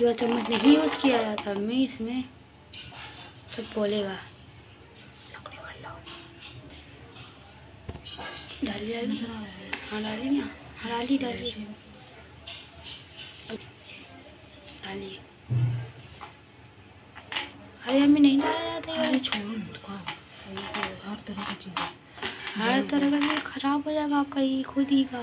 जो चम्मच नहीं यूज़ किया जाता मैं इसमें सब बोलेगा डाली डाली हाँ डाली ना हाँ डाली डाली। डालिए अरे हमें नहीं डाला जाता यार। छोड़ो हर तरह की चीज़ें। हर तरह का खराब हो जाएगा आपका ये खुद ही का।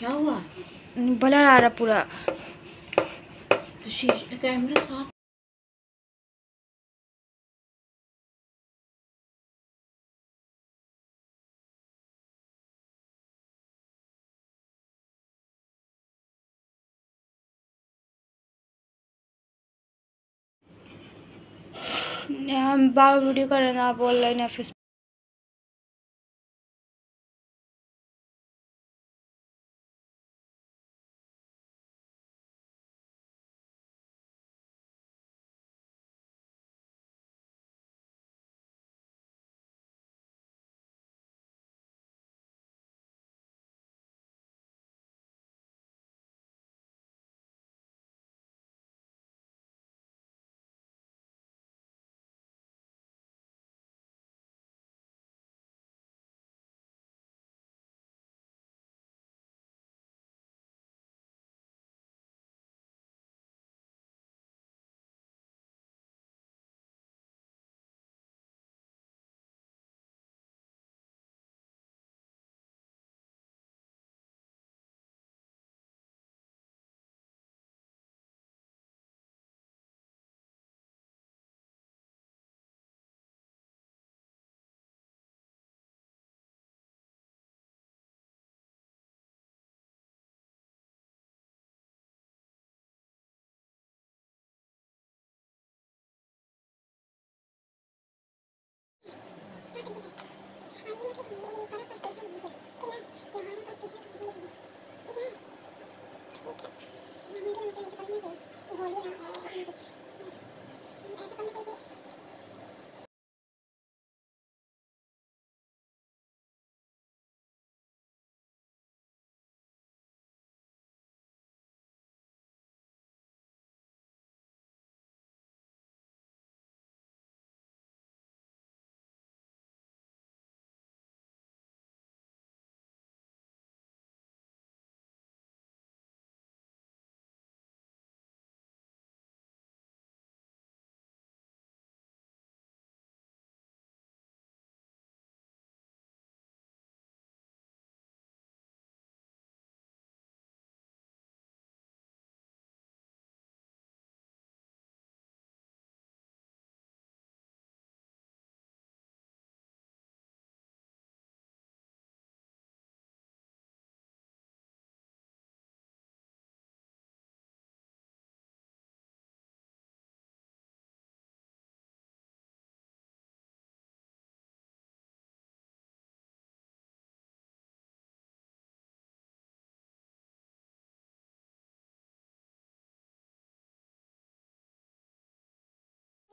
क्या हुआ ब्लर आ रहा पूरा तो कैमरा साफ़ हम बार वीडियो कर रहे हैं आप ऑनलाइन ऑफ़िस लगेगा ऐसा करना चाहिए कि